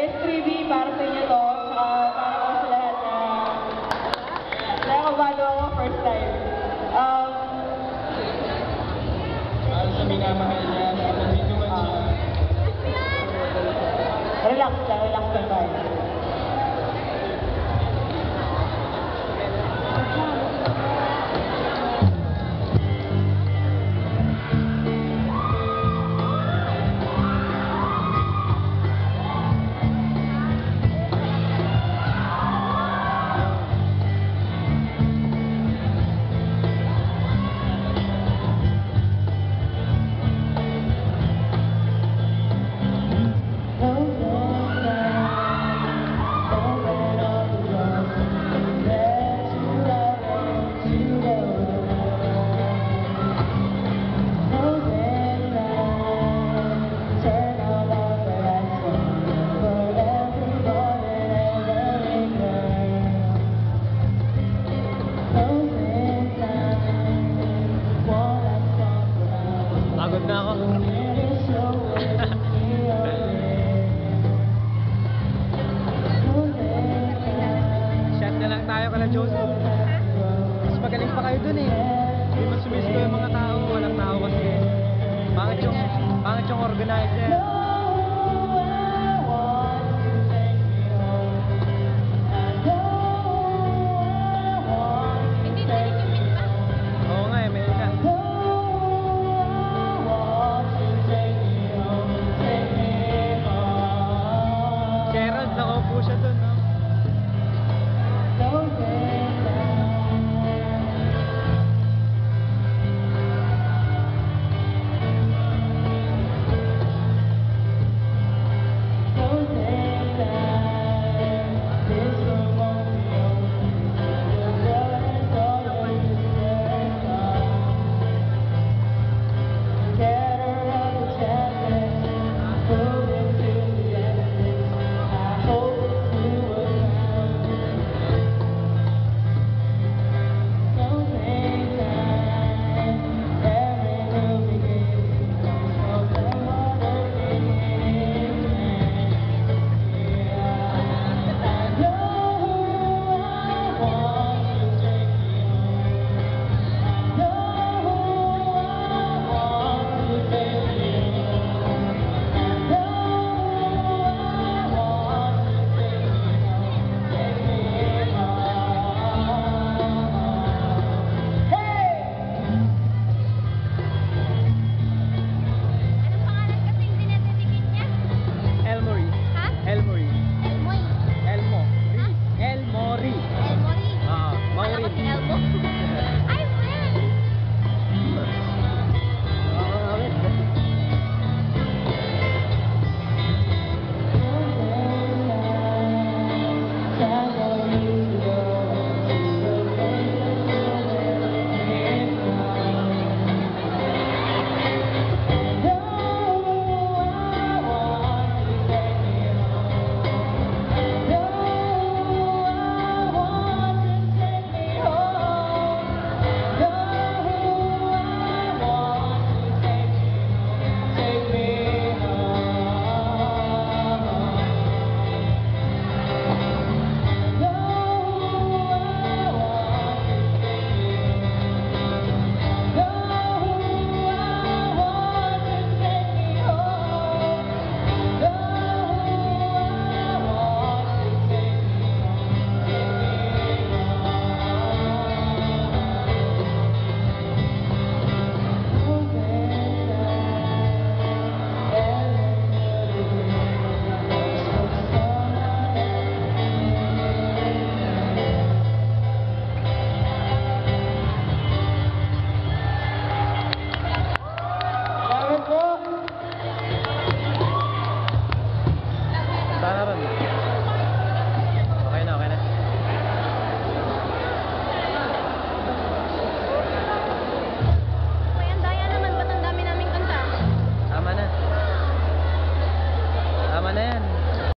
S3B, para sa inyo to. Saka para Tulog na ako. Shot na lang tayo kala Joseph. Mas magaling pa kayo dun eh. Hindi mas sumisko yung mga tao. Walang tao kasi. Bakit yung, bakit yung organizer?